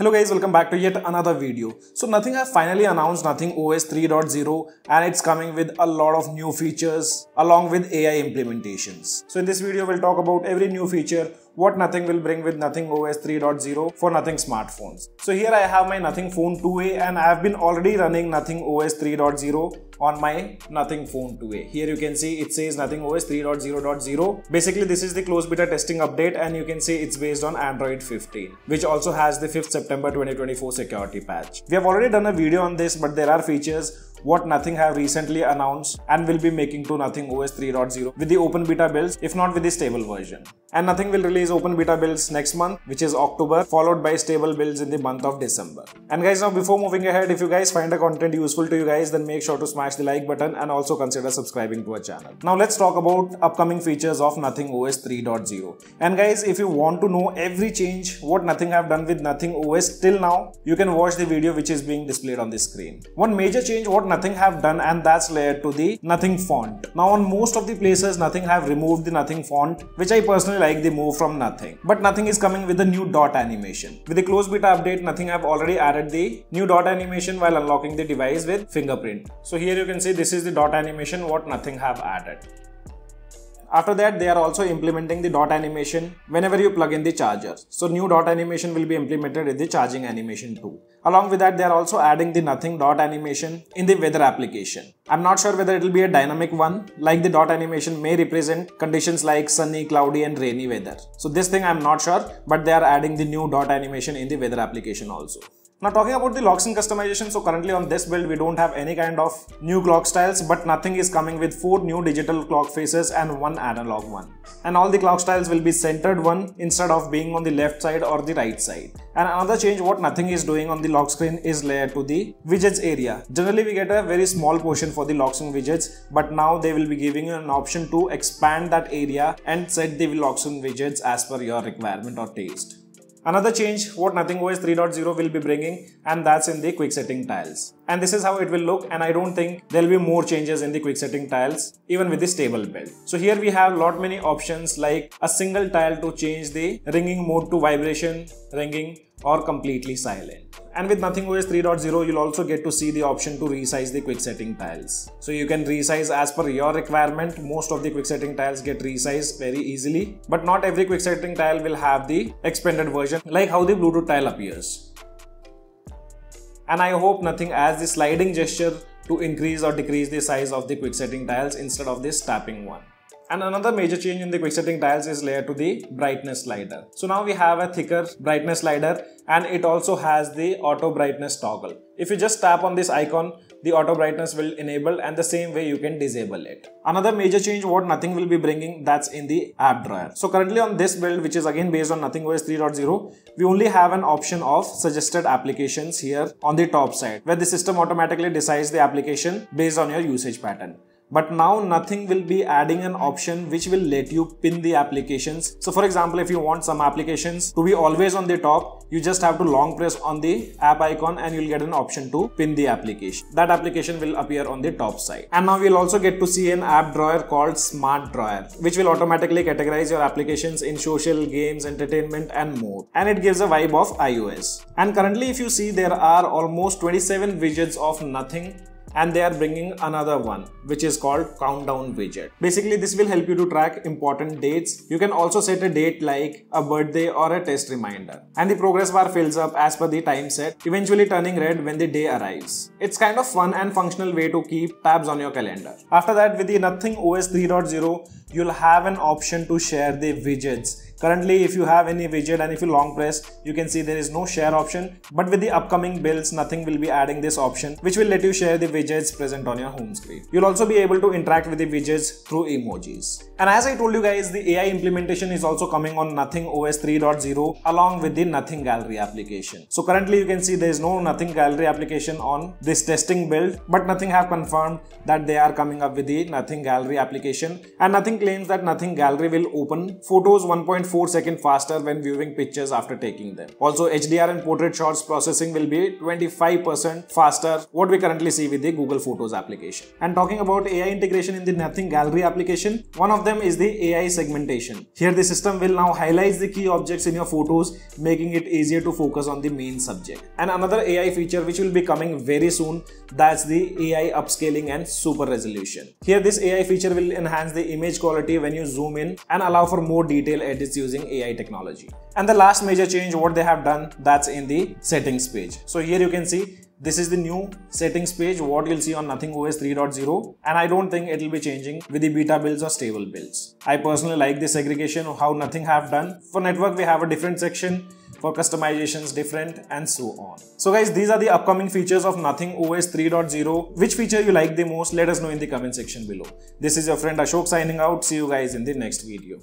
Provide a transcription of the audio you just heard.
Hello guys, welcome back to yet another video. So Nothing have finally announced Nothing OS 3.0 and it's coming with a lot of new features along with AI implementations. So in this video we'll talk about every new feature what Nothing will bring with Nothing OS 3.0 for Nothing smartphones. So here I have my Nothing Phone 2A and I have been already running Nothing OS 3.0 on my Nothing Phone 2A. Here you can see it says Nothing OS 3.0.0. Basically this is the closed beta testing update and you can see it's based on Android 15 which also has the 5th September 2024 security patch. We have already done a video on this but there are features what Nothing have recently announced and will be making to Nothing OS 3.0 with the open beta builds if not with the stable version. And Nothing will release open beta builds next month which is October followed by stable builds in the month of December. And guys now before moving ahead if you guys find the content useful to you guys then make sure to smash the like button and also consider subscribing to our channel. Now let's talk about upcoming features of Nothing OS 3.0. And guys if you want to know every change what Nothing have done with Nothing OS till now you can watch the video which is being displayed on the screen. One major change what nothing have done and that's layered to the nothing font. Now on most of the places nothing have removed the nothing font which I personally like the move from nothing. But nothing is coming with the new dot animation. With the close beta update nothing have already added the new dot animation while unlocking the device with fingerprint. So here you can see this is the dot animation what nothing have added. After that, they are also implementing the dot animation whenever you plug in the charger. So new dot animation will be implemented in the charging animation too. Along with that, they are also adding the nothing dot animation in the weather application. I'm not sure whether it will be a dynamic one, like the dot animation may represent conditions like sunny, cloudy and rainy weather. So this thing I'm not sure, but they are adding the new dot animation in the weather application also. Now talking about the lock screen customization, so currently on this build we don't have any kind of new clock styles but nothing is coming with 4 new digital clock faces and 1 analog one. And all the clock styles will be centered one instead of being on the left side or the right side. And another change what nothing is doing on the lock screen is layer to the widgets area. Generally we get a very small portion for the lock screen widgets but now they will be giving you an option to expand that area and set the lock screen widgets as per your requirement or taste. Another change what Nothing OS 3.0 will be bringing and that's in the quick setting tiles. And this is how it will look and I don't think there will be more changes in the quick setting tiles even with the stable build. So here we have lot many options like a single tile to change the ringing mode to vibration, ringing or completely silent. And with NothingOS 3.0, you'll also get to see the option to resize the quick setting tiles. So you can resize as per your requirement. Most of the quick setting tiles get resized very easily, but not every quick setting tile will have the expanded version like how the Bluetooth tile appears. And I hope nothing as the sliding gesture to increase or decrease the size of the quick setting tiles instead of this tapping one. And another major change in the quick setting tiles is layered to the brightness slider. So now we have a thicker brightness slider and it also has the auto brightness toggle. If you just tap on this icon, the auto brightness will enable and the same way you can disable it. Another major change what Nothing will be bringing that's in the app drawer. So currently on this build which is again based on Nothing OS 3.0 we only have an option of suggested applications here on the top side where the system automatically decides the application based on your usage pattern but now nothing will be adding an option which will let you pin the applications. So for example if you want some applications to be always on the top you just have to long press on the app icon and you'll get an option to pin the application. That application will appear on the top side. And now we'll also get to see an app drawer called smart drawer which will automatically categorize your applications in social games entertainment and more. And it gives a vibe of ios. And currently if you see there are almost 27 widgets of nothing and they are bringing another one which is called countdown widget. Basically this will help you to track important dates. You can also set a date like a birthday or a test reminder. And the progress bar fills up as per the time set eventually turning red when the day arrives. It's kind of fun and functional way to keep tabs on your calendar. After that with the nothing os 3.0 you'll have an option to share the widgets Currently, if you have any widget and if you long press, you can see there is no share option. But with the upcoming builds, nothing will be adding this option, which will let you share the widgets present on your home screen. You'll also be able to interact with the widgets through emojis. And as I told you guys, the AI implementation is also coming on Nothing OS 3.0 along with the Nothing Gallery application. So currently you can see there is no Nothing Gallery application on this testing build, but Nothing have confirmed that they are coming up with the Nothing Gallery application and Nothing claims that Nothing Gallery will open Photos 1.5 2.4 second faster when viewing pictures after taking them. Also HDR and portrait shots processing will be 25% faster what we currently see with the Google Photos application. And talking about AI integration in the Nothing Gallery application, one of them is the AI segmentation. Here the system will now highlight the key objects in your photos making it easier to focus on the main subject. And another AI feature which will be coming very soon that's the AI upscaling and super resolution. Here this AI feature will enhance the image quality when you zoom in and allow for more detail edits using AI technology. And the last major change what they have done that's in the settings page. So here you can see this is the new settings page what you'll see on Nothing OS 3.0 and I don't think it will be changing with the beta builds or stable builds. I personally like this segregation of how Nothing have done. For network we have a different section for customizations different and so on. So guys these are the upcoming features of Nothing OS 3.0. Which feature you like the most let us know in the comment section below. This is your friend Ashok signing out. See you guys in the next video.